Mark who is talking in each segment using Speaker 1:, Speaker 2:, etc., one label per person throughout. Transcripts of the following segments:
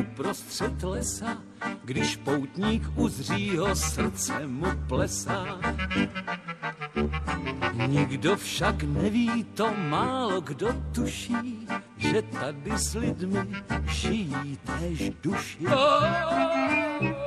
Speaker 1: uprostřed lesa, když poutník uzří ho srdce mu plesá. Nikdo však neví, to málo kdo tuší, že tady s lidmi žijí též duši. Přesto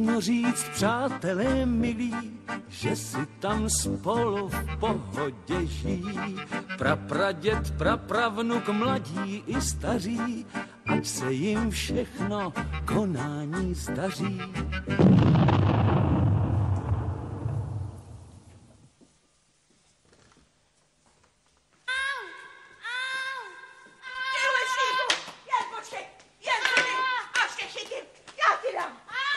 Speaker 1: nutno říct, přátelé milí, že si tam spolu v pohodě žijí. Prapraděd, prapravnuk, mladí i staří, ať se jim všechno konání zdaří.
Speaker 2: Tyhle šípu! Jen počkej! Jen tady! Až tě chytím! Já ti dám!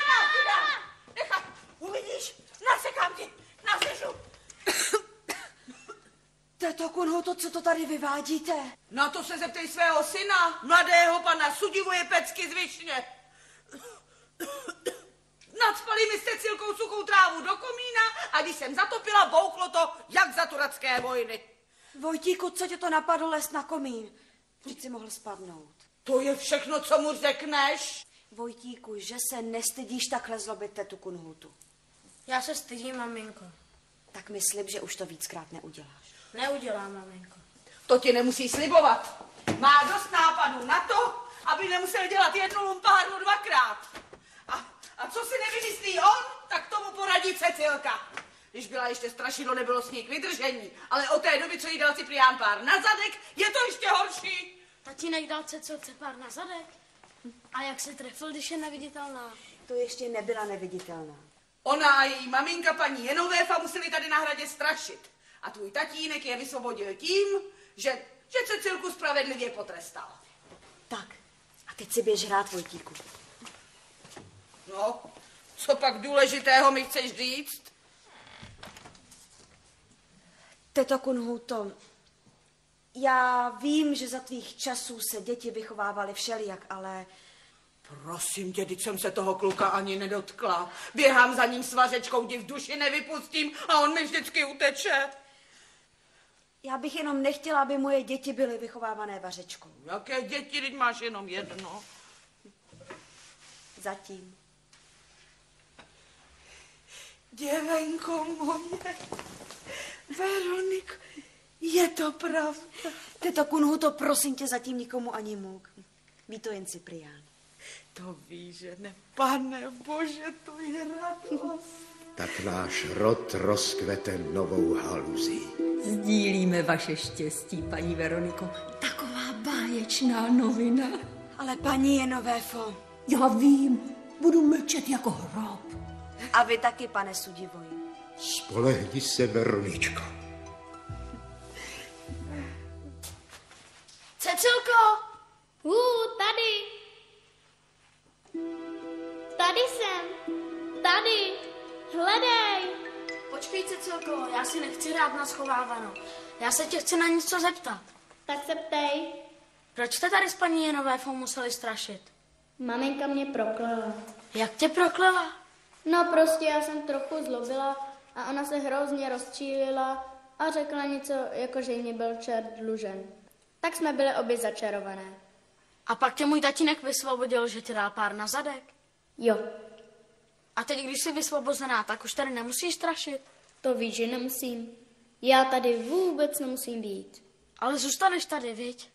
Speaker 2: Já ti dám! Nechaj! Uvidíš? Nasekám ti! Nasežu!
Speaker 3: Teto Kunhuto, vyvádíte?
Speaker 2: Na to se zeptej svého syna, mladého pana, sudivuje pecky z višně. Nadspali mi s Cecilkou suchou trávu do komína a když jsem zatopila, bouchlo to, jak za turecké vojny.
Speaker 3: Vojtíku, co tě to napadlo les na komín? Vždyť si mohl spadnout.
Speaker 2: To je všechno, co mu řekneš.
Speaker 3: Vojtíku, že se nestydíš takhle zlobit tetu Kunhutu.
Speaker 4: Já se stydím, maminko.
Speaker 3: Tak mi slib, že už to víckrát neuděláš.
Speaker 4: Neudělám, maminko.
Speaker 2: To ti nemusí slibovat. Má dost nápadů na to, aby nemusel dělat jednu lumpárnu dvakrát. A, a co si nevymyslí on, tak tomu poradí Cecilka. Když byla ještě strašidlo, nebylo s ní k vydržení. Ale od té doby, co jí dal Ciprián pár na zadek, je to ještě horší.
Speaker 4: Tatínek dal Cecilce pár na zadek. A jak se trefil, když je neviditelná?
Speaker 3: To ještě nebyla neviditelná.
Speaker 2: Ona a její maminka paní Jenovéfa museli tady na hradě strašit. A tvůj tatínek je vysvobodil tím, že, že Cecilku spravedlivě potrestal.
Speaker 3: Tak, a teď si běž hrát, Vojtíku.
Speaker 2: No, co pak důležitého mi chceš říct?
Speaker 3: Teto Kunhuto, já vím, že za tvých časů se děti vychovávaly všelijak, ale
Speaker 2: Prosím tě, teď jsem se toho kluka ani nedotkla. Běhám za ním s vařečkou, ti v duši nevypustím a on mi vždycky uteče.
Speaker 3: Já bych jenom nechtěla, aby moje děti byly vychovávané vařečkou.
Speaker 2: Jaké děti, teď máš jenom jedno.
Speaker 3: Zatím.
Speaker 2: Děvenko moje, Veronik, je to pravda.
Speaker 3: Teto Kunhuto, prosím tě, zatím nikomu ani můk. Ví to jen Ciprián.
Speaker 2: To víš, že ne, pane bože, to je radost.
Speaker 5: Tak náš rod rozkvete novou haluzí.
Speaker 6: Sdílíme vaše štěstí, paní Veroniko. Taková báječná novina.
Speaker 3: Ale paní je nové fo.
Speaker 6: Já vím, budu mlčet jako hrob.
Speaker 3: A vy taky, pane Sudivoji.
Speaker 5: Spolehni se, Veroničko.
Speaker 4: Cecilko!
Speaker 7: Hů, tady. Tady jsem. Tady. Hledej.
Speaker 4: Počkej, Cecilko, já si nechci hrát na schovávanou. Já se tě chci na něco zeptat.
Speaker 7: Tak se ptej.
Speaker 4: Proč jste tady s paní Jenové museli strašit?
Speaker 7: Maminka mě proklala.
Speaker 4: Jak tě proklela?
Speaker 7: No prostě já jsem trochu zlobila a ona se hrozně rozčílila a řekla něco, jako že mě byl čert dlužen. Tak jsme byli obě začarované.
Speaker 4: A pak tě můj tatínek vysvobodil, že ti dal pár na zadek.
Speaker 7: Jo,
Speaker 4: A teď, když jsi vysvobozená, tak už tady nemusíš strašit.
Speaker 7: to víš, že nemusím. Já tady vůbec nemusím být.
Speaker 4: Ale zůstaneš tady, viď?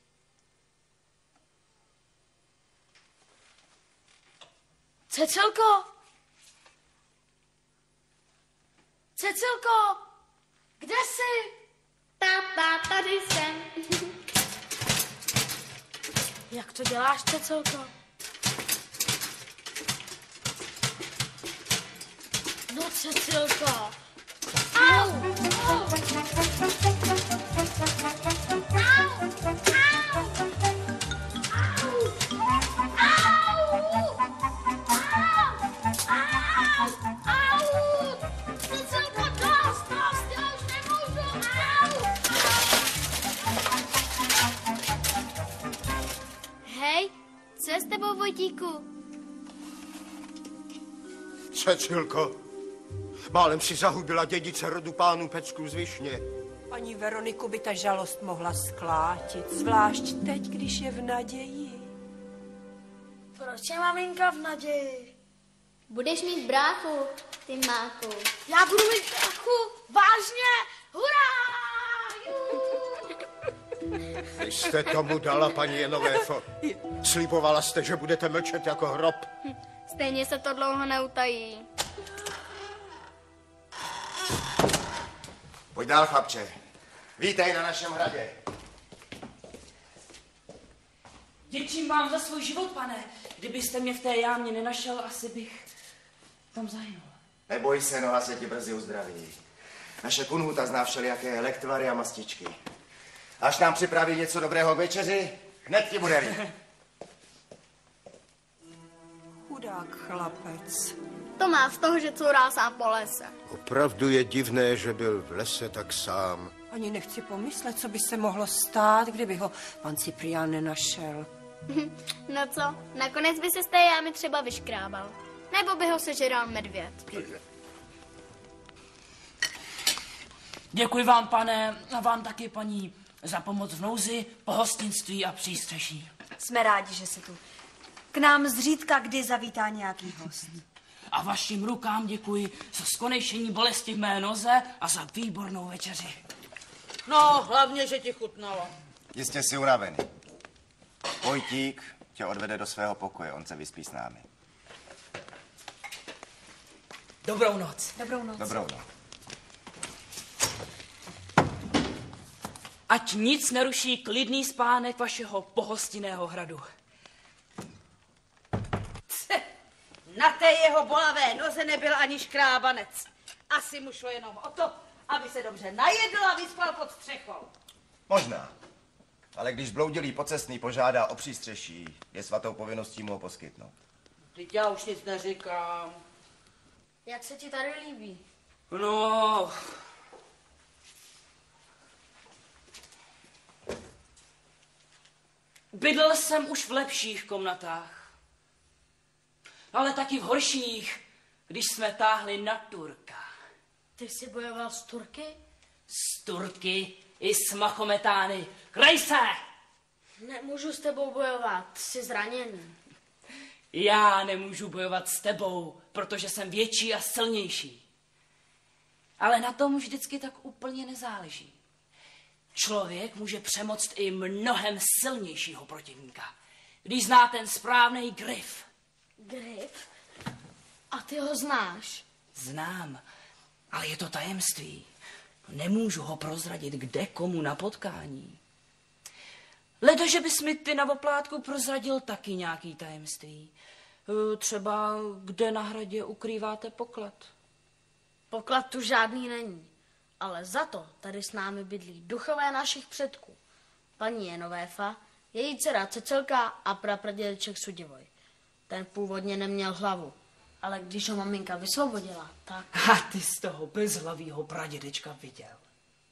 Speaker 4: Cecilko! Cecilko! Kde jsi?
Speaker 7: Táta, tady jsem.
Speaker 4: Jak to děláš, Cecilko? No Cecilka. Au!
Speaker 7: Co je s tebou, Vojtíku?
Speaker 8: Cecilko, málem si zahubila dědice rodu pánů Pecku z Višně.
Speaker 9: Paní Veroniku by ta žalost mohla sklátit, zvlášť teď, když je v naději.
Speaker 4: Proč je maminka v naději?
Speaker 7: Budeš mít bráchu, ty máku.
Speaker 4: Já budu mít trochu vážně. Hurá!
Speaker 8: Vy jste tomu dala, paní Jenovéfo. Slibovala jste, že budete mlčet jako hrob.
Speaker 7: Stejně se to dlouho neutají.
Speaker 10: Pojď dál, chlapče. Vítej na našem hradě.
Speaker 11: Děčím vám za svůj život, pane. Kdybyste mě v té jámě nenašel, asi bych tam zahynul.
Speaker 10: Neboj se, noha se ti brzy uzdraví. Naše kunhuta zná všelijaké lektvary a mastičky. Až nám připraví něco dobrého k večeři, hned ti bude líp.
Speaker 9: Chudák chlapec.
Speaker 7: To má z toho, že courá sám po lese.
Speaker 8: Opravdu je divné, že byl v lese tak sám.
Speaker 9: Ani nechci pomyslet, co by se mohlo stát, kdyby ho pan Ciprián nenašel.
Speaker 7: No co, nakonec by se z té jámy třeba vyškrábal. Nebo by ho sežeral medvěd.
Speaker 11: Děkuji vám, pane, a vám taky, paní, za pomoc v nouzi, pohostinství a přístřeší.
Speaker 3: Jsme rádi, že se tu. K nám zřídka kdy zavítá nějaký host.
Speaker 11: A vašim rukám děkuji za skonejšení bolesti v mé noze a za výbornou večeři.
Speaker 2: No, hlavně, že ti chutnalo.
Speaker 10: Jistě jsi unavený. Vojtík tě odvede do svého pokoje, on se vyspí s námi.
Speaker 11: Dobrou noc.
Speaker 3: Dobrou noc.
Speaker 10: Dobrou noc.
Speaker 11: Ať nic neruší klidný spánek vašeho pohostinného hradu.
Speaker 2: Na té jeho bolavé noze nebyl ani škrábanec. Asi mu šlo jenom o to, aby se dobře najedl a vyspal pod střechou.
Speaker 10: Možná. Ale když bloudilý pocestný požádá o přístřeší, je svatou povinností mu ho poskytnout.
Speaker 2: Teď já už nic neříkám.
Speaker 4: Jak se ti tady líbí?
Speaker 11: No, bydlel jsem už v lepších komnatách, ale taky v horších, když jsme táhli na Turka.
Speaker 4: Ty jsi bojoval s Turky?
Speaker 11: Z Turky i s Machometány. Krej se!
Speaker 4: Nemůžu s tebou bojovat, jsi zraněný.
Speaker 11: Já nemůžu bojovat s tebou, protože jsem větší a silnější. Ale na tom vždycky tak úplně nezáleží. Člověk může přemoct i mnohem silnějšího protivníka, když zná ten správný grif.
Speaker 4: Grif? A ty ho znáš?
Speaker 11: Znám, ale je to tajemství. Nemůžu ho prozradit kde komu na potkání. Leda, že bys mi ty na oplátku prozradil taky nějaký tajemství. E, Třeba kde na hradě ukrýváte poklad.
Speaker 4: Poklad tu žádný není. Ale za to tady s námi bydlí duchové našich předků. Paní Jenovéfa, její dcera Cecilka a prapradědeček Sudivoj. Ten původně neměl hlavu, ale když ho maminka vysvobodila, tak
Speaker 11: A ty z toho bezhlavýho pradědečka viděl.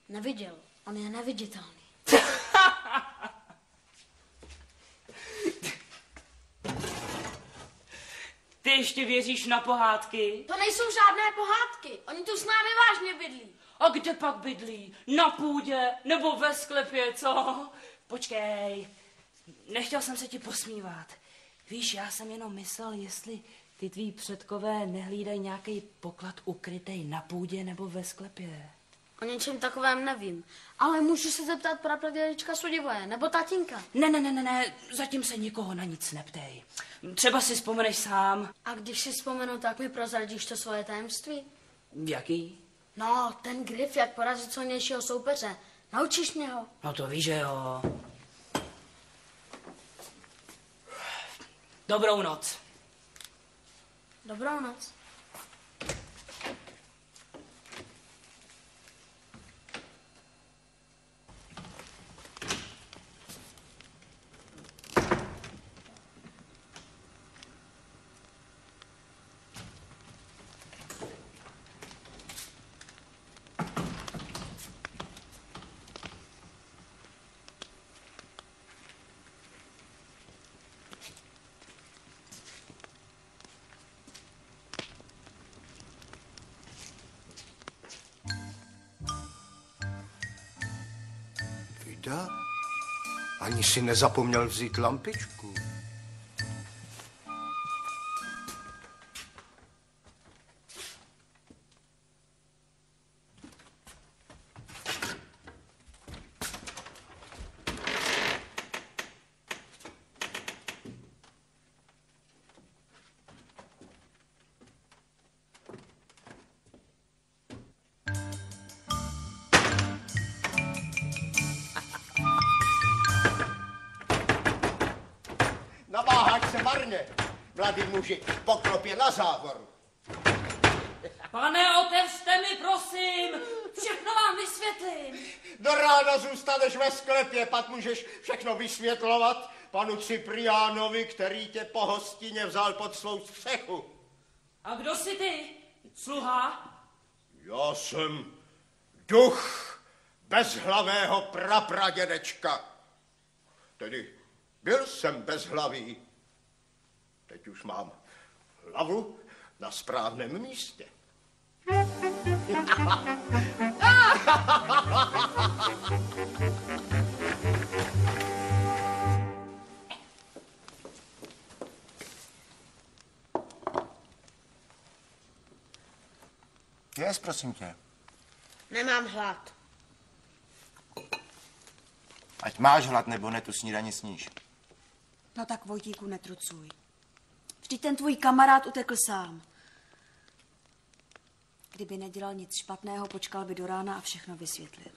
Speaker 4: neviděl. On je neviditelný.
Speaker 11: Ty ještě věříš na pohádky?
Speaker 4: To nejsou žádné pohádky. Oni tu s námi vážně bydlí.
Speaker 11: A kde pak bydlí? Na půdě nebo ve sklepě, co? Počkej, nechtěl jsem se ti posmívat. Víš, já jsem jenom myslel, jestli ty tví předkové nehlídají nějaký poklad ukrytej na půdě nebo ve sklepě.
Speaker 4: O něčem takovém nevím. Ale můžu se zeptat prapradědečka Sudivoje nebo tatínka.
Speaker 11: Ne, ne, ne, ne, ne, zatím se nikoho na nic neptej. Třeba si vzpomeneš sám.
Speaker 4: A když si vzpomenu, tak mi prozradíš to svoje tajemství?
Speaker 11: Jaký?
Speaker 4: No, ten grif, jak porazit silnějšího soupeře. Naučíš mě ho?
Speaker 11: No to víš, že jo. Dobrou noc.
Speaker 4: Dobrou noc.
Speaker 8: Ani si nezapomněl vzít lampičku.
Speaker 10: Marně, mladý muži, poklop je na závoru.
Speaker 11: Pane, otevřte mi, prosím! Všechno vám vysvětlím.
Speaker 10: Do rána zůstaneš ve sklepě, pak můžeš všechno vysvětlovat panu Cipriánovi, který tě po hostině vzal pod svou střechu.
Speaker 11: A kdo jsi ty? Sluha?
Speaker 10: Já jsem duch bezhlavého prapradědečka. Tedy byl jsem bezhlavý. Teď už mám hlavu na správném místě. Jes, prosím tě.
Speaker 4: Nemám hlad.
Speaker 10: Ať máš hlad nebo ne, tu snídani sníš.
Speaker 3: No tak Vojtíku netrucuj. Vždyť ten tvůj kamarád utekl sám. Kdyby nedělal nic špatného, počkal by do rána a všechno vysvětlil.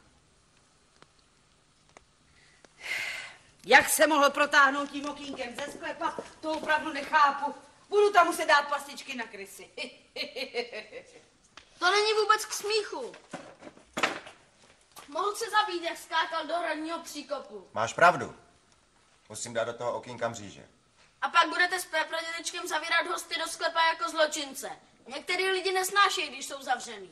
Speaker 2: Jak se mohl protáhnout tím okýnkem ze sklepa, to opravdu nechápu. Budu tam muset dát pastičky na krysy.
Speaker 4: To není vůbec k smíchu. Mohl se zabít, jak skákal do hradního příkopu.
Speaker 10: Máš pravdu. Musím dát do toho okýnka mříže.
Speaker 4: A pak budete s prapradědečkem zavírat hosty do sklepa jako zločince. Některý lidi nesnášejí, když jsou zavřený.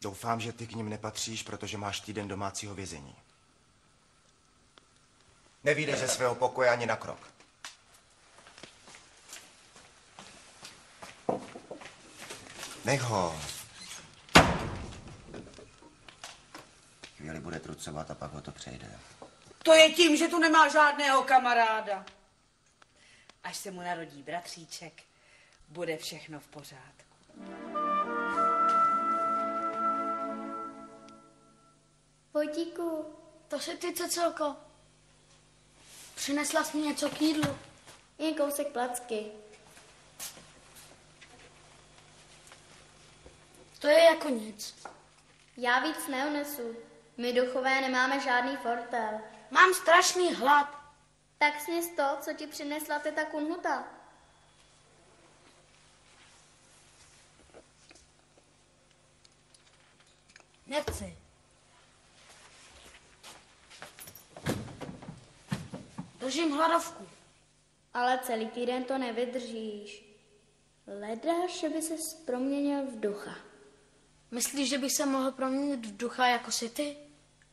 Speaker 10: Doufám, že ty k ním nepatříš, protože máš týden domácího vězení. Nevídeš ze svého pokoje ani na krok. Nech ho. Chvíli bude trucovat a pak ho to přejde.
Speaker 2: To je tím, že tu nemá žádného kamaráda. Až se mu narodí bratříček, bude všechno v pořádku.
Speaker 7: Vojtíku,
Speaker 4: To si ty, Cecilko. Přinesla jsi mi něco k jídlu.
Speaker 7: jen kousek placky.
Speaker 4: To je jako nic.
Speaker 7: Já víc neunesu. My duchové nemáme žádný fortel.
Speaker 4: Mám strašný hlad.
Speaker 7: Tak sněz to, co ti přinesla teta Kunhuta.
Speaker 4: Nechci. Držím hladovku.
Speaker 7: Ale celý týden to nevydržíš. Leda, že by ses proměnil v ducha.
Speaker 4: Myslíš, že bych se mohl proměnit v ducha jako si ty?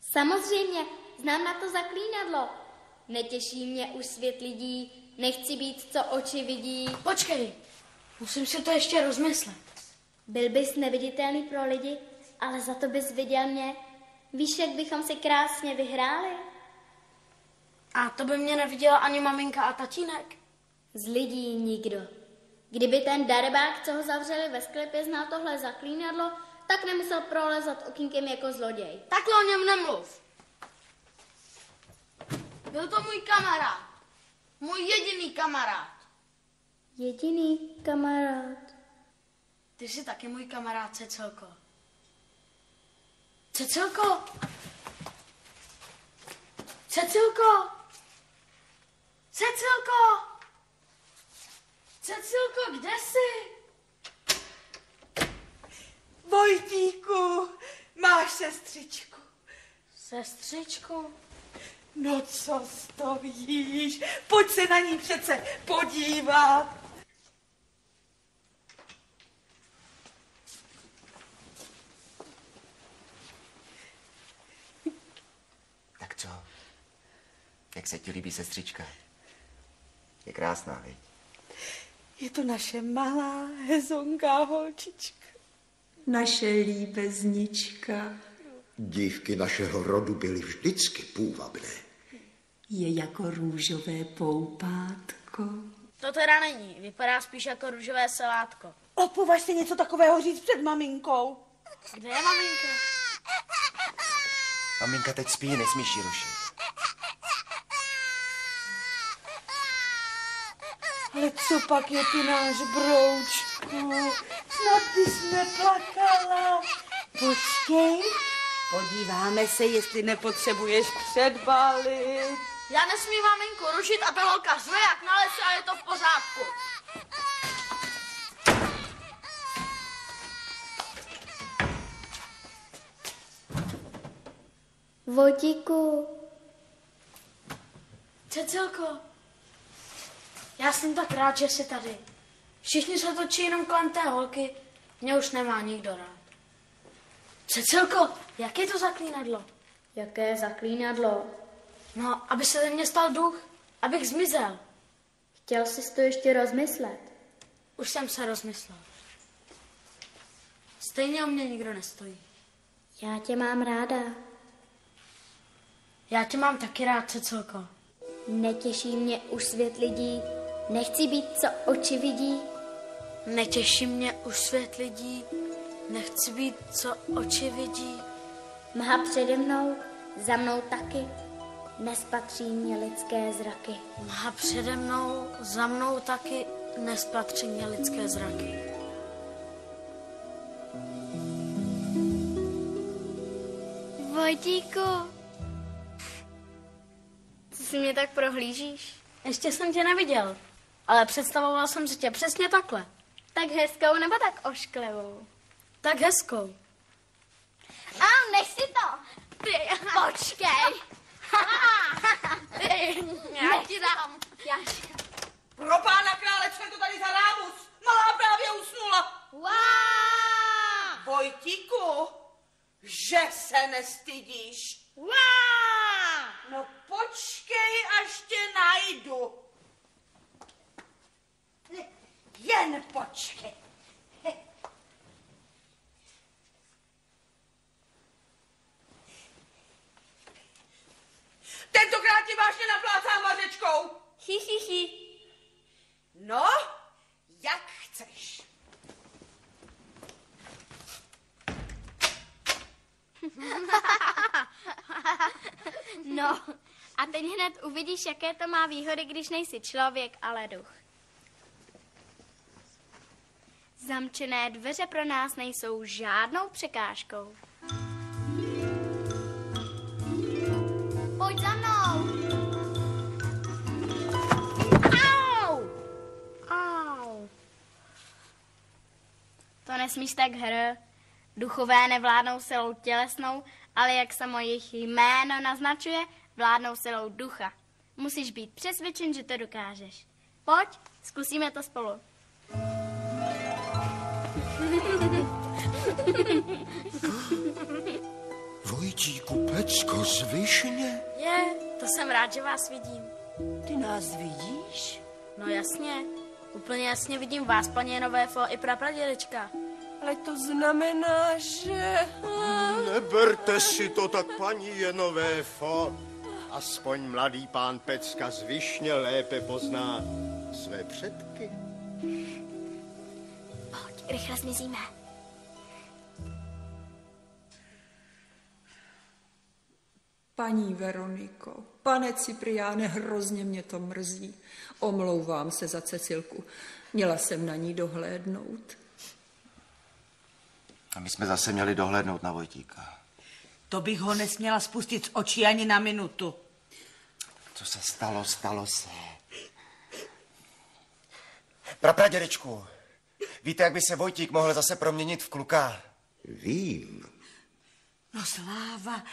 Speaker 7: Samozřejmě, znám na to zaklínadlo. Netěší mě už svět lidí, nechci být, co oči vidí.
Speaker 4: Počkej, musím si to ještě rozmyslet.
Speaker 7: Byl bys neviditelný pro lidi, ale za to bys viděl mě. Víš, jak bychom si krásně vyhráli?
Speaker 4: A to by mě neviděla ani maminka a tatínek.
Speaker 7: Z lidí nikdo. Kdyby ten darebák, co ho zavřeli ve sklepě, znal tohle zaklínadlo, tak nemusel prolezat okýnkem jako zloděj.
Speaker 4: Takhle o něm nemluv. Byl to můj kamarád. Můj jediný kamarád.
Speaker 7: Jediný kamarád.
Speaker 4: Ty jsi taky můj kamarád, Cecilko. Cecilko! Cecilko! Cecilko! Cecilko, kde jsi?
Speaker 2: Vojtíku, máš sestřičku.
Speaker 4: Sestřičku?
Speaker 2: No co stojíš? Pojď se na ní přece podívat.
Speaker 10: Tak co? Jak se ti líbí sestřička? Je krásná, viď?
Speaker 2: Je to naše malá hezonká holčička.
Speaker 12: Naše líbeznička.
Speaker 5: Dívky našeho rodu byly vždycky půvabné.
Speaker 9: Je jako růžové poupátko.
Speaker 4: To teda není, vypadá spíš jako růžové salátko.
Speaker 2: Odpovaž se něco takového říct před maminkou.
Speaker 4: Kde je maminka?
Speaker 10: Maminka teď spí, nesmíš ji rušit.
Speaker 2: Ale co pak je ty náš broučku? Snad bys neplakala. Počkej, podíváme se, jestli nepotřebuješ předbalit.
Speaker 4: Já nesmím maminku rušit a ta holka řve jak na lese a je to v pořádku.
Speaker 7: Vodíku,
Speaker 4: Cecilko, já jsem tak rád, že jsi tady. Všichni se točí jenom kolem té holky, mě už nemá nikdo rád. Cecilko, jak je to zaklínadlo?
Speaker 7: jaké zaklínadlo.
Speaker 4: No, aby se ze mě stal duch, abych zmizel.
Speaker 7: Chtěl jsi to ještě rozmyslet.
Speaker 4: Už jsem se rozmyslel. Stejně o mě nikdo nestojí.
Speaker 7: Já tě mám ráda.
Speaker 4: Já tě mám taky rád, Cecilko.
Speaker 7: Netěší mě už svět lidí. Nechci být, co oči vidí.
Speaker 4: Netěší mě už svět lidí, nechci být, co oči vidí.
Speaker 7: Mha přede mnou, za mnou taky. Nespatří mě lidské zraky.
Speaker 4: A přede mnou, za mnou taky nespatří mě lidské zraky.
Speaker 7: Vojtíku. Co si mě tak prohlížíš?
Speaker 4: Ještě jsem tě neviděl, ale představoval jsem si tě přesně takhle.
Speaker 7: Tak hezkou nebo tak ošklivou?
Speaker 4: Tak hezkou.
Speaker 7: A nech si to. Ty, počkej.
Speaker 4: Já ti dám.
Speaker 7: Já...
Speaker 2: Pro pána krále, co je to tady za rámus? Malá právě usnula.
Speaker 7: Wow!
Speaker 2: Vojtíku, že se nestydíš.
Speaker 7: Wow!
Speaker 2: No počkej, až tě najdu. Jen počkej. Tentokrát ti vážně naplácám vařečkou.
Speaker 7: Hi, hi, hi.
Speaker 2: No, jak chceš.
Speaker 7: No, a teď hned uvidíš, jaké to má výhody, když nejsi člověk, ale duch. Zamčené dveře pro nás nejsou žádnou překážkou. Pojď za mnou! Au! Au! To nesmíš tak hr. Duchové nevládnou silou tělesnou, ale jak samo jejich jméno naznačuje, vládnou silou ducha. Musíš být přesvědčen, že to dokážeš. Pojď, zkusíme to spolu.
Speaker 8: Vojtíku, pecko z višně?
Speaker 4: Je, to jsem rád, že vás vidím.
Speaker 9: Ty nás vidíš?
Speaker 4: No jasně, úplně jasně vidím vás, paní Jenovéfo, i prapradědečka.
Speaker 9: Ale to znamená, že...
Speaker 8: Neberte si to tak, paní Jenové fo. Aspoň mladý pán Pecka z Višně lépe pozná své předky.
Speaker 7: Pojď, rychle zmizíme.
Speaker 9: Paní Veroniko, pane Cipriáne, hrozně mě to mrzí. Omlouvám se za Cecilku. Měla jsem na ní dohlédnout.
Speaker 10: A my jsme zase měli dohlédnout na Vojtíka.
Speaker 2: To bych ho nesměla spustit z očí ani na minutu.
Speaker 10: Co se stalo, stalo se. Prapradědečku, víte, jak by se Vojtík mohl zase proměnit v kluka?
Speaker 5: Vím.
Speaker 2: No sláva,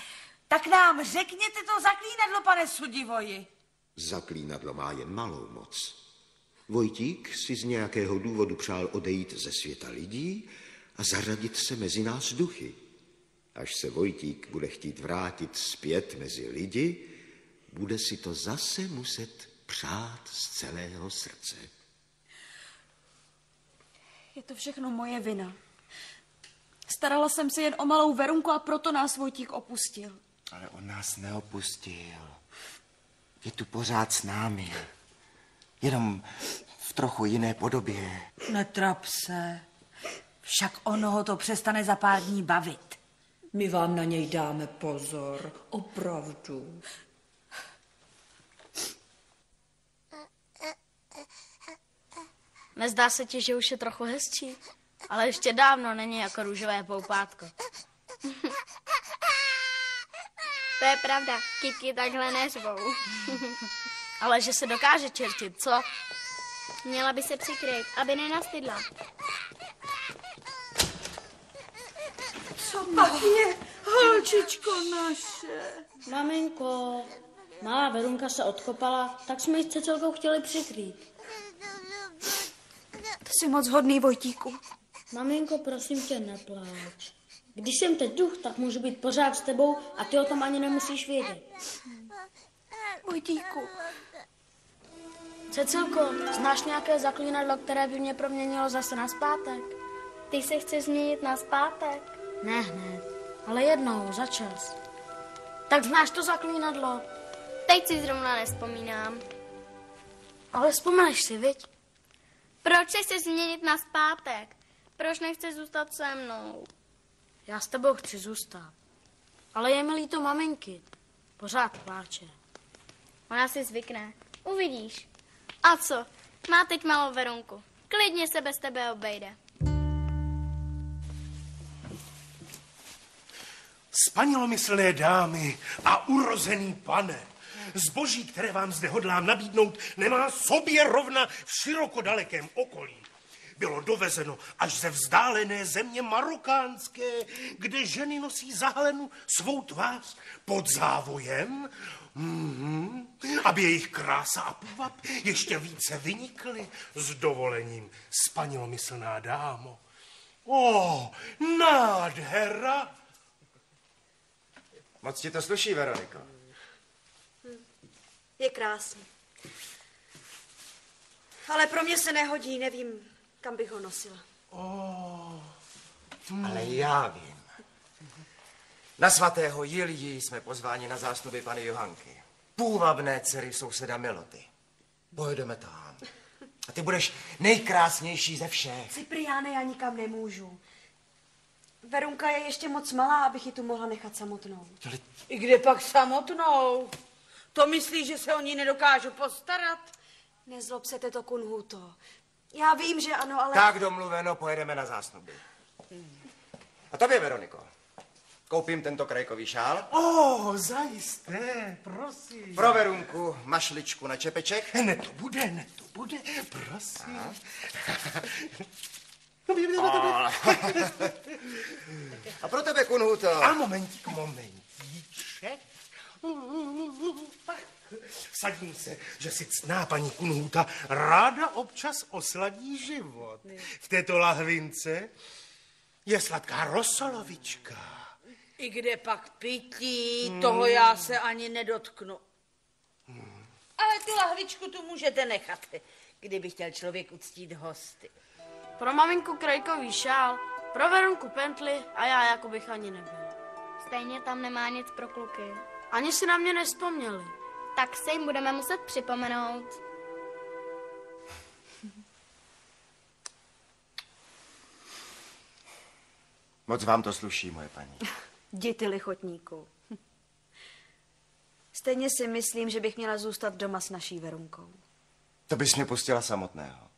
Speaker 2: tak nám řekněte to zaklínadlo, pane sudivoji.
Speaker 5: Zaklínadlo má jen malou moc. Vojtík si z nějakého důvodu přál odejít ze světa lidí a zařadit se mezi nás duchy. Až se Vojtík bude chtít vrátit zpět mezi lidi, bude si to zase muset přát z celého srdce.
Speaker 3: Je to všechno moje vina. Starala jsem se jen o malou Verunku a proto nás Vojtík opustil.
Speaker 10: Ale on nás neopustil. Je tu pořád s námi. Jenom v trochu jiné podobě.
Speaker 2: Netrap se. Však onoho to přestane za pár dní bavit.
Speaker 9: My vám na něj dáme pozor, opravdu.
Speaker 4: Nezdá se ti, že už je trochu hezčí? Ale ještě dávno není jako růžové poupátko.
Speaker 7: To je pravda, kytky takhle neřvou.
Speaker 4: Ale že se dokáže čertit, co?
Speaker 7: Měla by se přikryt, aby nenastydla.
Speaker 2: Co pak je, holčičko naše?
Speaker 4: Maminko, malá Verunka se odkopala, tak jsme ji s chtěli přikrýt.
Speaker 3: Jsi moc hodný, Vojtíku.
Speaker 4: Maminko, prosím tě, nepláč. Když jsem teď duch, tak můžu být pořád s tebou a ty o tom ani nemusíš vědět.
Speaker 3: Vojtíku.
Speaker 4: Cecilko, znáš nějaké zaklínadlo, které by mě proměnilo zase na zpátek?
Speaker 7: Ty se chceš změnit na zpátek?
Speaker 4: Ne hned, ale jednou, za čas. Tak znáš to zaklínadlo?
Speaker 7: Teď si zrovna nespomínám.
Speaker 4: Ale vzpomeneš si, viď?
Speaker 7: Proč se chceš změnit na zpátek? Proč nechceš zůstat se mnou?
Speaker 4: Já s tebou chci zůstat. Ale je mi líto maminky. Pořád pláče.
Speaker 7: Ona si zvykne. Uvidíš. A co? Má teď malou Verunku. Klidně se bez tebe obejde.
Speaker 12: Spanilomyslné dámy a urozený pane, zboží, které vám zde hodlám nabídnout, nemá sobě rovna v široko dalekém okolí. Bylo dovezeno až ze vzdálené země marokánské, kde ženy nosí zahalenu svou tvář pod závojem, mm-hmm, aby jejich krása a půvab ještě více vynikly s dovolením, spanilomyslná dámo. O, nádhera!
Speaker 10: Moc ti to sluší, Veroniko.
Speaker 3: Je krásný. Ale pro mě se nehodí, nevím, kam bych ho nosila.
Speaker 10: Ale já vím. Na svatého Jilji jsme pozváni na zástupy pany Johanky. Půvabné dcery souseda Miloty. Pojedeme tam. A ty budeš nejkrásnější ze všech.
Speaker 3: Cipriáne, já nikam nemůžu. Verunka je ještě moc malá, abych ji tu mohla nechat samotnou.
Speaker 2: I kde pak samotnou? To myslíš, že se o ní nedokážu postarat?
Speaker 3: Nezlob se, teto Kunhuto. Já vím, že ano, ale...
Speaker 10: Tak domluveno, pojedeme na zásnuby. A tobě, Veroniko, koupím tento krajkový šál.
Speaker 12: O, zajisté, prosím.
Speaker 10: Pro Verunku mašličku na čepeček.
Speaker 12: Ne, to bude, ne, to bude, prosím.
Speaker 10: A pro tebe, Kunhuto.
Speaker 12: A momentík, momentíček. Vsadím se, že si cná paní Kunhuta ráda občas osladí život. V této lahvince je sladká rosolovička.
Speaker 2: I kde pak pití, toho já se ani nedotknu. Ale tu lahvičku tu můžete nechat, kdyby chtěl člověk uctít hosty.
Speaker 4: Pro maminku krajkový šál, pro Verunku pentli a já jako bych ani nebyl.
Speaker 7: Stejně tam nemá nic pro kluky.
Speaker 4: Ani si na mě nespomněli.
Speaker 7: Tak se jim budeme muset připomenout.
Speaker 10: Moc vám to sluší, moje paní.
Speaker 3: Děti lichotníku. Stejně si myslím, že bych měla zůstat doma s naší Verunkou.
Speaker 10: To bys mě pustila samotného.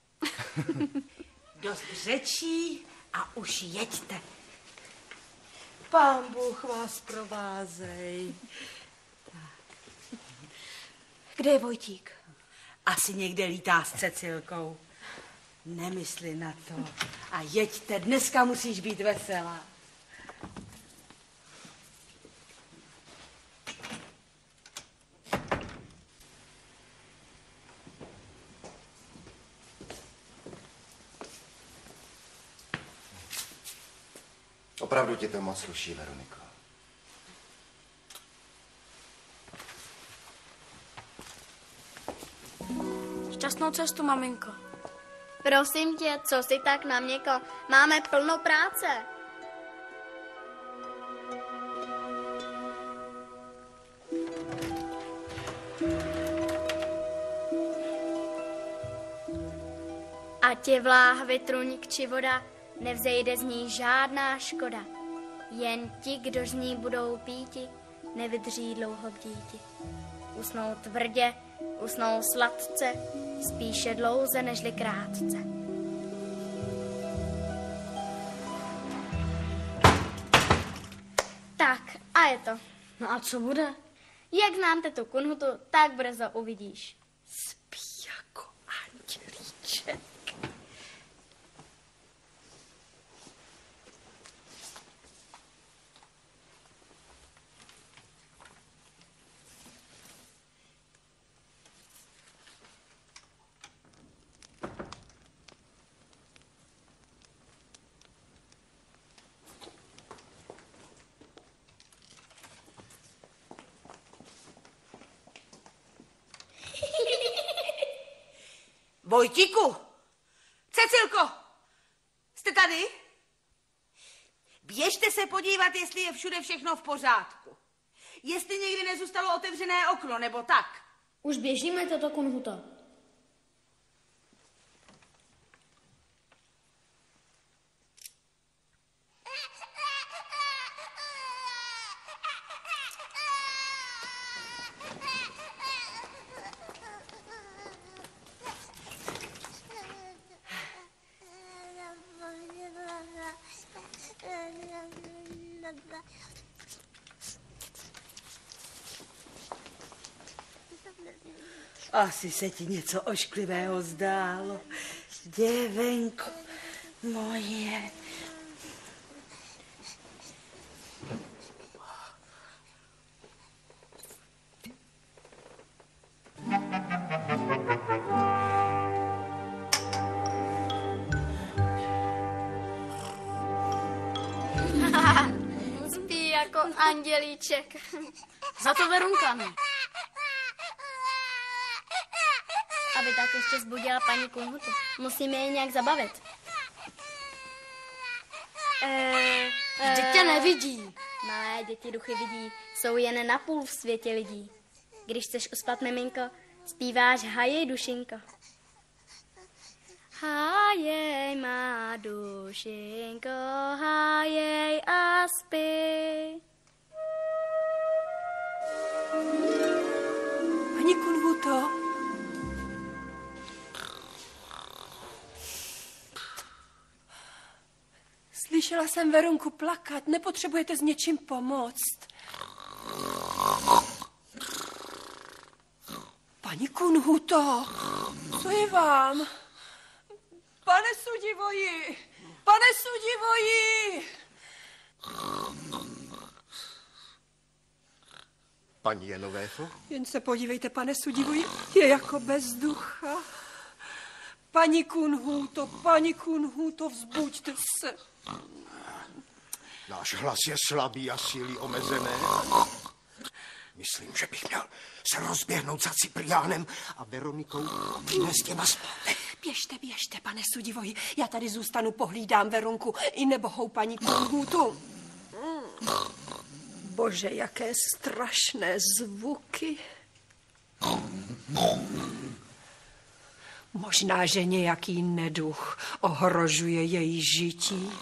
Speaker 2: Dost řečí a už jeďte. Pán Bůh vás provázej.
Speaker 3: Kde je Vojtík?
Speaker 2: Asi někde lítá s Cecilkou. Nemysli na to. A jeďte, dneska musíš být veselá.
Speaker 10: Opravdu ti to moc sluší, Veroniko.
Speaker 4: Šťastnou cestu, maminko.
Speaker 7: Prosím tě, co jsi tak na měko? Máme plno práce. A tě vláhvy láhvi truník či voda, nevzejde z ní žádná škoda. Jen ti, kdo z ní budou píti, nevydří dlouho bdíti. Usnou tvrdě, usnou sladce, spíše dlouze nežli krátce. Tak, a je to.
Speaker 4: No a co bude?
Speaker 7: Jak znám tetu Kunhutu, tak brzo uvidíš.
Speaker 2: Vojtíku! Cecilko! Jste tady? Běžte se podívat, jestli je všude všechno v pořádku. Jestli někdy nezůstalo otevřené okno, nebo tak.
Speaker 4: Už běžíme, toto Kunhuto.
Speaker 2: Asi se ti něco ošklivého zdálo. Děvenko moje.
Speaker 7: Spí jako andělíček.
Speaker 4: Za to Verunka ne.
Speaker 7: Aby tak zbudila paní Kunhutu. Musíme je nějak zabavit. Eh,
Speaker 4: Vždyť tě nevidí.
Speaker 7: Malé děti duchy vidí, jsou jen napůl v světě lidí. Když chceš uspat, miminko, zpíváš hajej, dušinko. Hájej, má dušinko, hájej a spí.
Speaker 9: Pani Kunhuto, Slyšela jsem Verunku plakat. Nepotřebujete s něčím pomoct. Paní Kunhuto, co je vám? Pane sudivoji, pane sudivoji!
Speaker 8: Paní Jenovéfo?
Speaker 9: Jen se podívejte, pane sudivoji, je jako bez ducha. Paní Kunhuto, paní Kunhuto, vzbuďte se.
Speaker 8: Náš hlas je slabý a síly omezené. Myslím, že bych měl se rozběhnout za Cipriánem a Veronikou přinést těma zpátky.
Speaker 9: Běžte, běžte, pane sudivoji. Já tady zůstanu, pohlídám Verunku i nebohou paní Kunhutu. Bože, jaké strašné zvuky. Možná, že nějaký neduch ohrožuje její žití.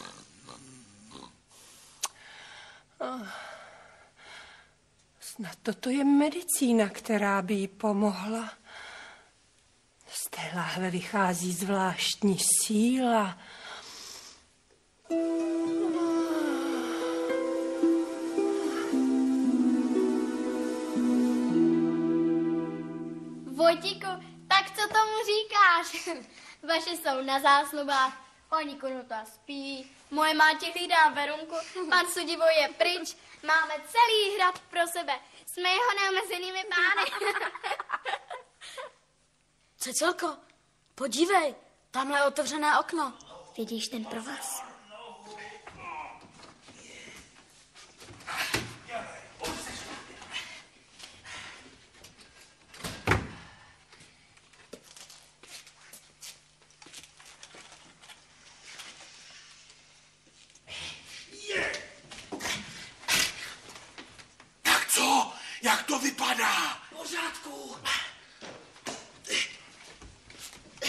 Speaker 9: Ah. Snad toto je medicína, která by jí pomohla. Z té láhve vychází zvláštní síla.
Speaker 7: Vojtíku, tak co tomu říkáš? Vaše jsou na zásnubách, paní Kunuta spí, moje máti hlídá Verunku, pan Sudivo je pryč, máme celý hrad pro sebe, jsme jeho neomezenými pány.
Speaker 4: Cecilko, podívej, tamhle je otevřené okno.
Speaker 7: Vidíš ten provaz?
Speaker 12: Tak co? Jak to vypadá?
Speaker 11: V pořádku.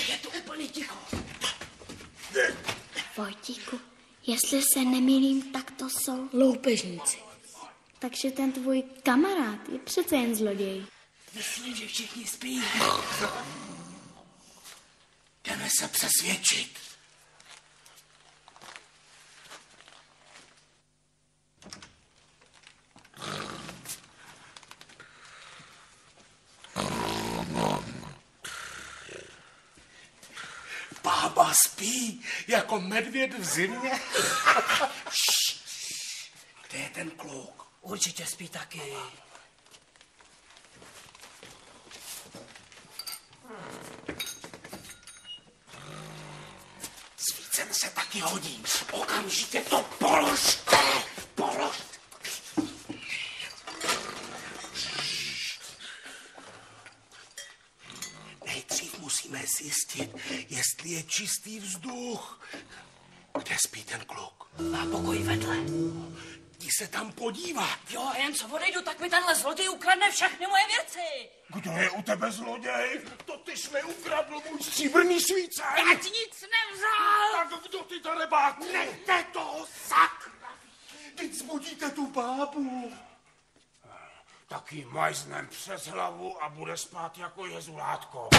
Speaker 11: Je to úplně ticho.
Speaker 7: Vojtíku, jestli se nemýlím, tak to jsou loupežníci. Takže ten tvůj kamarád je přece jen zloděj.
Speaker 12: Myslím, že všichni spí. Jdeme se přesvědčit. Bába spí jako medvěd v zimě. Kde je ten kluk?
Speaker 11: Určitě spí taky.
Speaker 12: Svícen se taky hodí. Okamžitě to položte. Položte. Nejdřív musíme zjistit, jestli je čistý vzduch. Spí ten kluk?
Speaker 11: Má pokoj vedle.
Speaker 12: Jdi se tam podívat.
Speaker 11: Jo, a jen co odejdu, tak mi tenhle zloděj ukradne všechny moje věci.
Speaker 12: Kdo je u tebe zloděj? To ty jsi mi ukradl můj stříbrný svícen.
Speaker 11: Já ti nic nevzal.
Speaker 12: Tak kdo ty darebák? Nechte toho sakra. Teď zbudíte tu bábu. Tak jí majznem přes hlavu a bude spát jako jezulátko.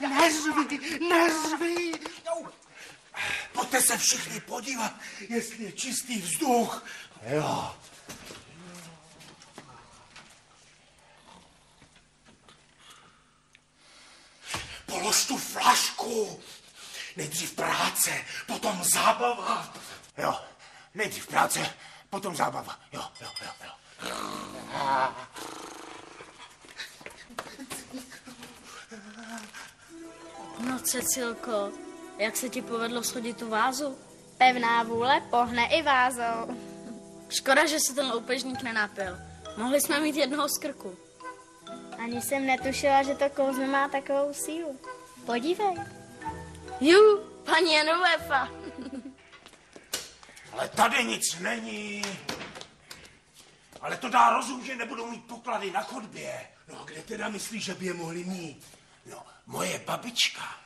Speaker 12: Nezví, nezví. Pojďte se všichni podívat, jestli je čistý vzduch. Jo. Polož tu flašku. Nejdřív práce, potom zábava. Jo, nejdřív práce, potom zábava. Jo, jo, jo, jo.
Speaker 4: No, Cecilko, jak se ti povedlo schodit tu vázu?
Speaker 7: Pevná vůle pohne i vázou.
Speaker 4: Škoda, že se ten loupežník nenapil. Mohli jsme mít jednoho z krku.
Speaker 7: Ani jsem netušila, že to kouzlo má takovou sílu. Podívej.
Speaker 4: Ju, paní Janovéfa.
Speaker 12: Ale tady nic není. Ale to dá rozum, že nebudou mít poklady na chodbě. No a kde teda myslíš, že by je mohli mít? No, moje babička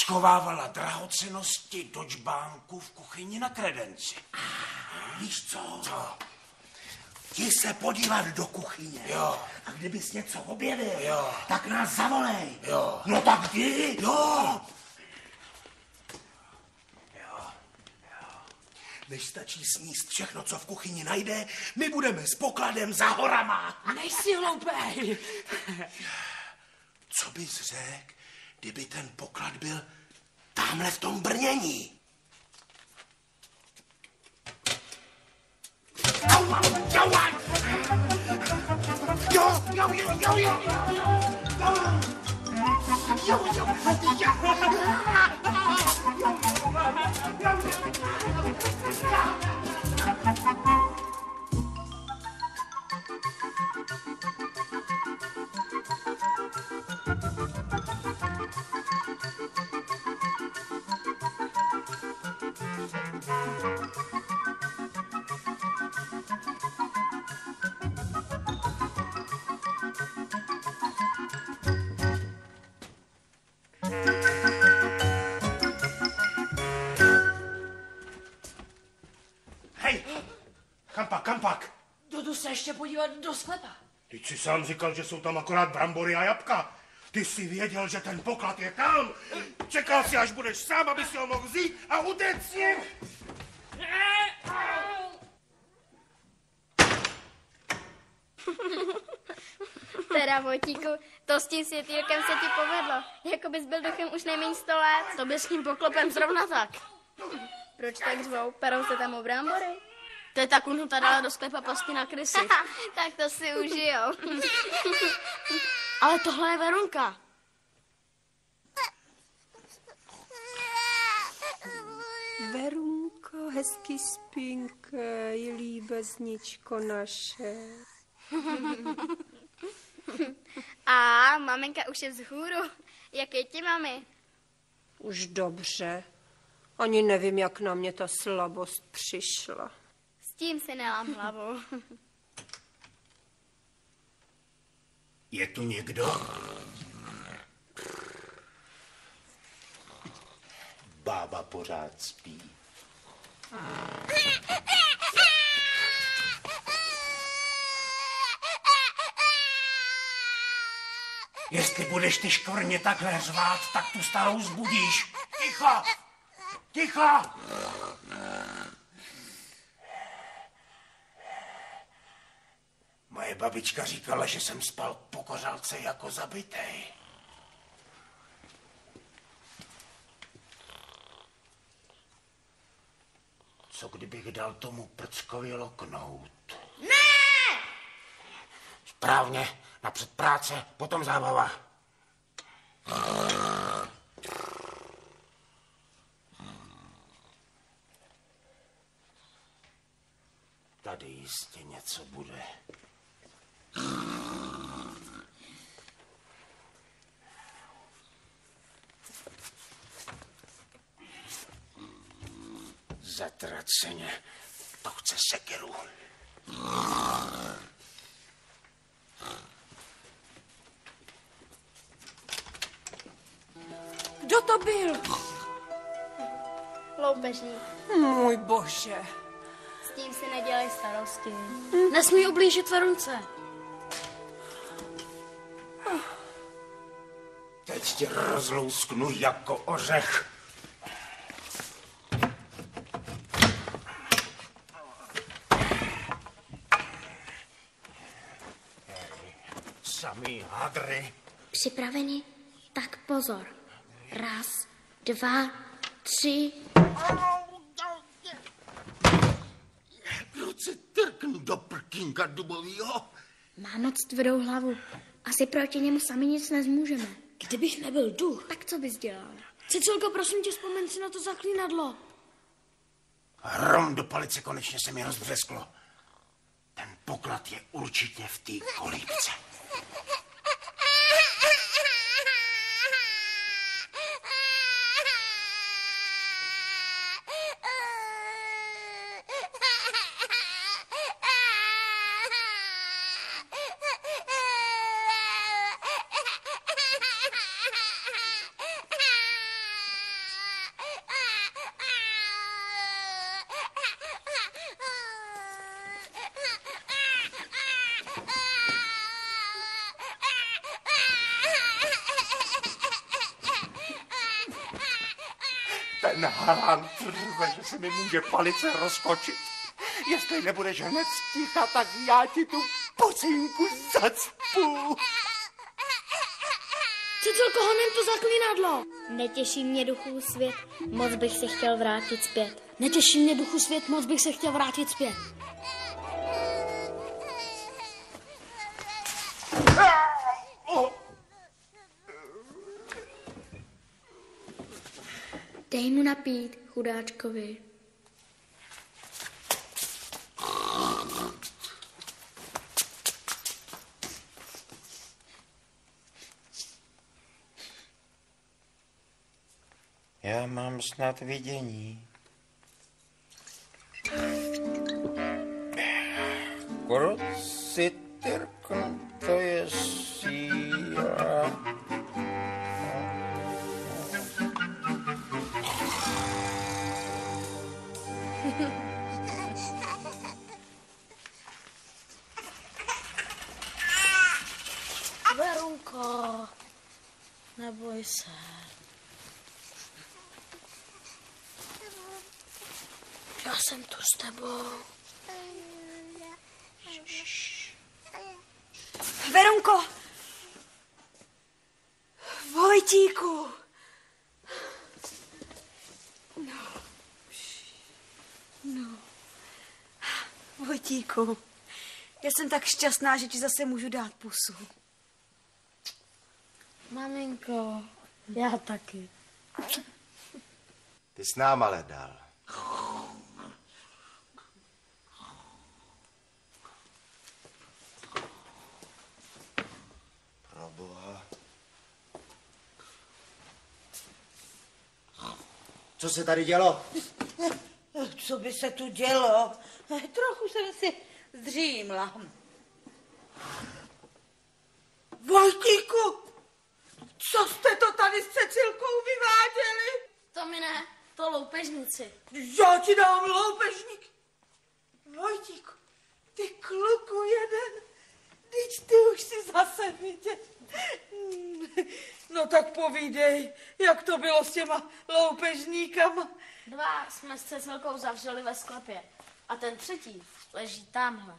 Speaker 12: schovávala drahocenosti do čbánku v kuchyni na kredenci. Víš co? Co? Jdi se podívat do kuchyně. Jo. A kdybys něco objevil, jo. tak nás zavolej. Jo. No tak jdi. Jo. Než stačí sníst všechno, co v kuchyni najde, my budeme s pokladem za horama.
Speaker 11: Nejsi hloupej.
Speaker 12: Co bys řekl, kdyby ten poklad byl tamhle v tom brnění? Au, au, au, au. Jo, jo, jo, jo, jo. Jo, jo, Kam pak, kam pak?
Speaker 11: Jdu se ještě podívat do sklepa.
Speaker 12: Ty jsi sám říkal, že jsou tam akorát brambory a jabka. Ty jsi věděl, že ten poklad je tam. Čekal si, až budeš sám, aby si ho mohl vzít a utéct s ním.
Speaker 7: Teda, Vojtíku, to s tím světýlkem se ti povedlo. Jako bys byl duchem už nejméně sto let.
Speaker 4: To by s tím poklopem zrovna tak.
Speaker 7: Proč tak zvou? Perou se tam o brambory?
Speaker 4: To je tak unhuta dala do sklepa pasti na krysy.
Speaker 7: tak to si užijou.
Speaker 4: Ale tohle je Verunka.
Speaker 9: Verunko, hezky spinkej, líbezničko naše.
Speaker 7: A maminka už je vzhůru. Jak je ti, mami?
Speaker 9: Už dobře. Ani nevím, jak na mě ta slabost přišla.
Speaker 7: Tím si nelám hlavu.
Speaker 12: Je tu někdo?
Speaker 13: Bába pořád spí. Jestli budeš ty škvrně takhle řvát, tak tu starou zbudíš. Ticho! Ticho! Moje babička říkala, že jsem spal po kořálce jako zabitej. Co kdybych dal tomu prckovi loknout? Ne! Správně, napřed práce, potom zábava. Tady jistě něco bude. Sekeru.
Speaker 3: Kdo to byl?
Speaker 14: Loupežník.
Speaker 2: Můj bože.
Speaker 14: S tím si nedělej starosti.
Speaker 4: Nesmí ublížit Verunce.
Speaker 13: Teď tě rozlousknu jako ořech.
Speaker 14: Připraveni? Tak pozor. Raz, dva, tři.
Speaker 13: Proč se trknu do prkínka dubovýho?
Speaker 14: Má moc tvrdou hlavu. Asi proti němu sami nic nezmůžeme.
Speaker 4: Kdybych nebyl duch.
Speaker 14: Tak co bys dělal?
Speaker 4: Cecilko, prosím tě, vzpomeň si na to zaklínadlo.
Speaker 13: Hrom do palice konečně se mi rozbřesklo. Ten poklad je určitě v té kolíbce. Mi může palice rozkočit. Jestli nebudeš hned sticha, tak já ti tu pocinku zacpu.
Speaker 4: Cecilko, honem to zaklínadlo.
Speaker 14: Netěší mě duchů svět, moc bych se chtěl vrátit zpět.
Speaker 4: Netěší mě duchu svět, moc bych se chtěl vrátit zpět.
Speaker 14: Dej mu napít, chudáčkovi.
Speaker 15: Já mám
Speaker 3: tak šťastná, že ti zase můžu dát pusu.
Speaker 4: Maminko, já taky.
Speaker 15: Ty s náma ledal. Proboha. Co se tady dělo?
Speaker 2: Co by se tu dělo? Trochu jsem si zdřímla. Vojtíku, co jste to tady s Cecilkou vyváděli?
Speaker 4: To mi ne, to loupežníci.
Speaker 2: Já ti dám loupežník. Vojtíku, ty kluku jeden. Teď ty už si zase vidět. No tak povídej, jak to bylo s těma loupežníkama.
Speaker 4: Dva jsme s Cecilkou zavřeli ve sklepě a ten třetí leží tamhle.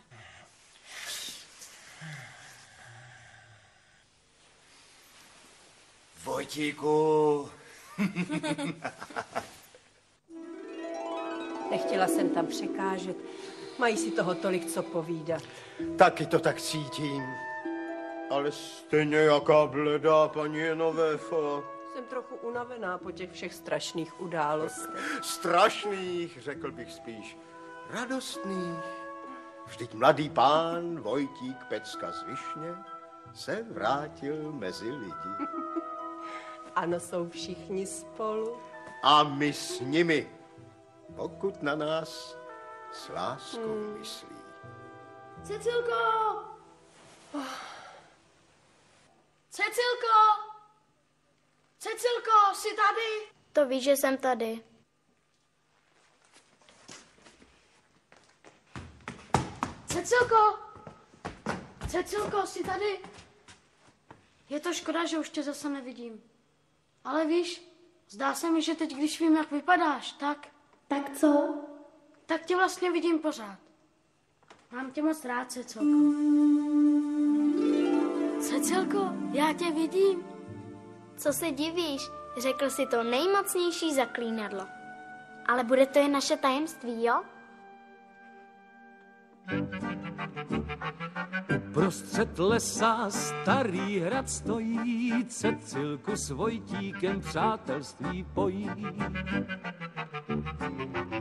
Speaker 10: Vojtíku,
Speaker 16: Nechtěla jsem tam překážet. Mají si toho tolik co povídat.
Speaker 8: Taky to tak cítím. Ale stejně jaká bledá, paní Jenovéfo.
Speaker 16: Jsem trochu unavená po těch všech strašných událostech.
Speaker 8: Strašných, řekl bych spíš. Radostných. Vždyť mladý pán Vojtík Pecka z Višně se vrátil mezi lidi.
Speaker 16: Ano, jsou všichni spolu.
Speaker 8: A my s nimi, pokud na nás s láskou myslí.
Speaker 4: Cecilko! Cecilko! Cecilko, jsi tady?
Speaker 7: To víš, že jsem tady.
Speaker 4: Cecilko! Cecilko, jsi tady? Je to škoda, že už tě zase nevidím. Ale víš, zdá se mi, že teď, když vím, jak vypadáš, tak...
Speaker 7: Tak co?
Speaker 4: Tak tě vlastně vidím pořád. Mám tě moc rád, Cecilko. Cecilko, já tě vidím.
Speaker 7: Co se divíš? Řekl si to nejmocnější zaklínadlo. Ale bude to jen naše tajemství, jo?
Speaker 1: Uprostřed lesa starý hrad stojí, Cecilku s Vojtíkem přátelství pojí.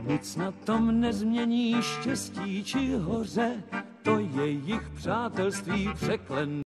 Speaker 1: Nic na tom nezmění štěstí či hoře, to jejich přátelství překlen